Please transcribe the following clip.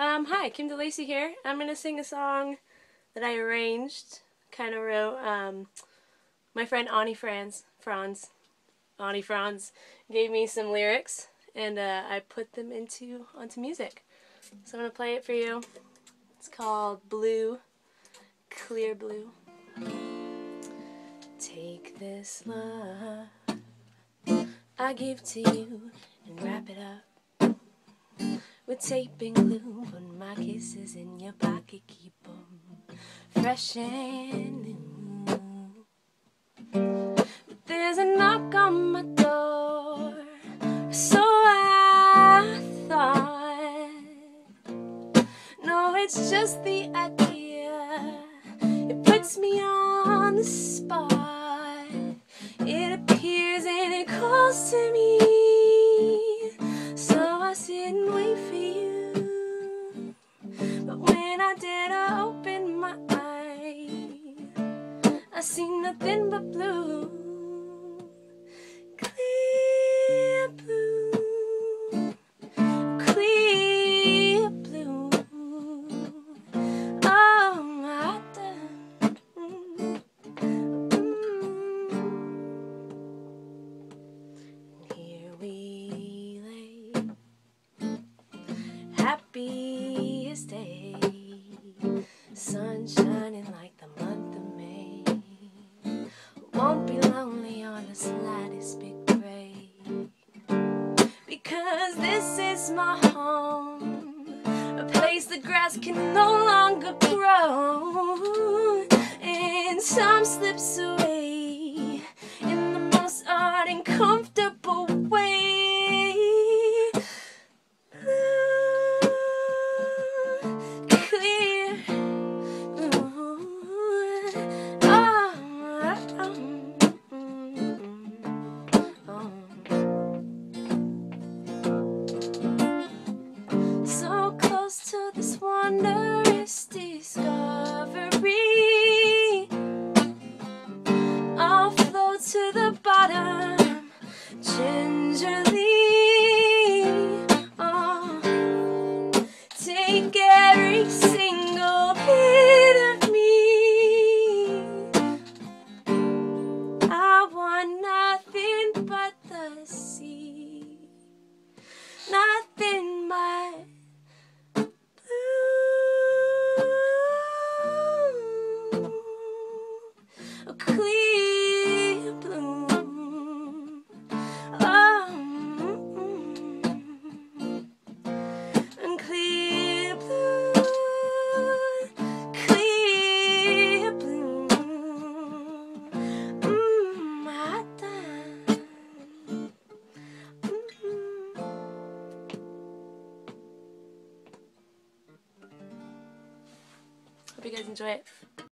Um, hi, Kim DeLacy here. I'm going to sing a song that I arranged, kind of wrote. Um, my friend Ani Franz, Franz, Ani Franz, gave me some lyrics, and uh, I put them into onto music. So I'm going to play it for you. It's called Blue, Clear Blue. Take this love I give to you and wrap it up with tape and glue. Put my kisses in your pocket, keep them fresh and new. But there's a knock on my door, so I thought. No, it's just the idea. It puts me on the spot. It appears and it calls to me. I did. I opened my eyes. I see nothing but blue. Sun shining like the month of May. won't be lonely on the slightest bit gray. Because this is my home, a place the grass can no longer grow. And time slips away every single Hope you guys enjoy it.